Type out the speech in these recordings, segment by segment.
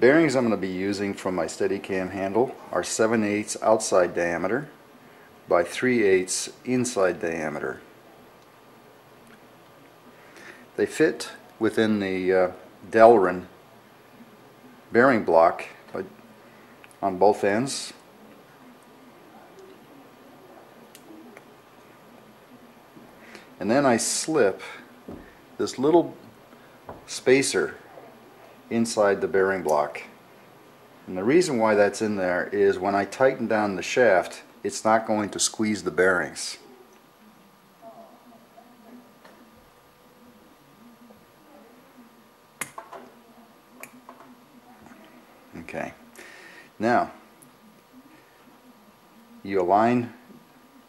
bearings I'm going to be using from my Steadicam handle are 7 8 outside diameter by 3 8 inside diameter. They fit within the uh, Delrin bearing block on both ends. And then I slip this little spacer inside the bearing block. And the reason why that's in there is when I tighten down the shaft, it's not going to squeeze the bearings. Okay. Now, you align,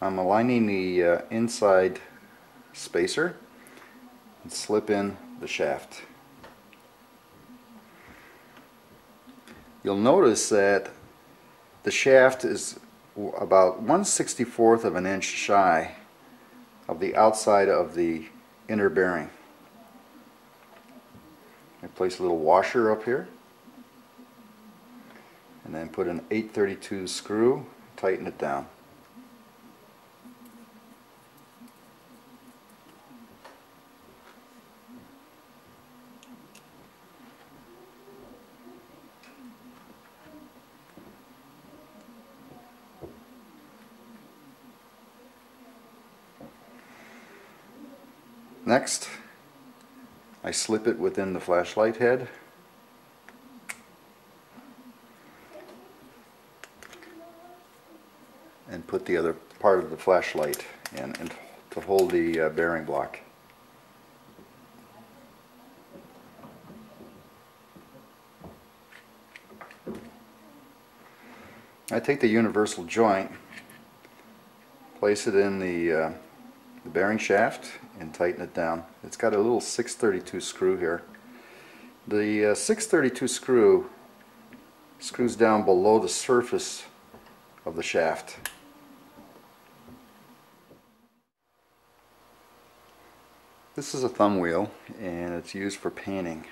I'm aligning the uh, inside spacer and slip in the shaft. You'll notice that the shaft is about 1 64th of an inch shy of the outside of the inner bearing. I place a little washer up here and then put an 832 screw, tighten it down. Next, I slip it within the flashlight head. and put the other part of the flashlight in and to hold the uh, bearing block. I take the universal joint, place it in the uh, the bearing shaft and tighten it down. It's got a little 632 screw here. The uh, 632 screw screws down below the surface of the shaft. This is a thumb wheel and it's used for panning.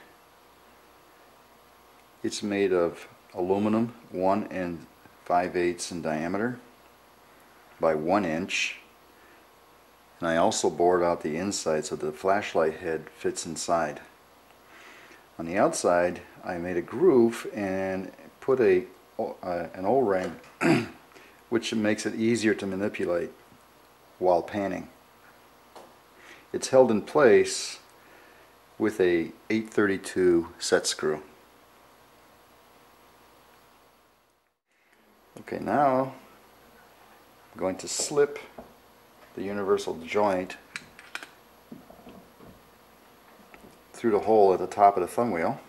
It's made of aluminum 1 and 5 eighths in diameter by 1 inch and I also bored out the inside so the flashlight head fits inside. On the outside I made a groove and put a uh, an O-ring which makes it easier to manipulate while panning. It's held in place with a 832 set screw. Okay now I'm going to slip the universal joint through the hole at the top of the thumb wheel.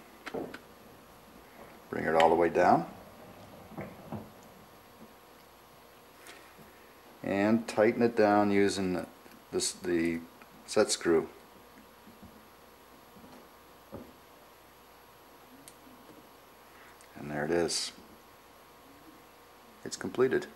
Bring it all the way down. And tighten it down using this, the set screw. And there it is. It's completed.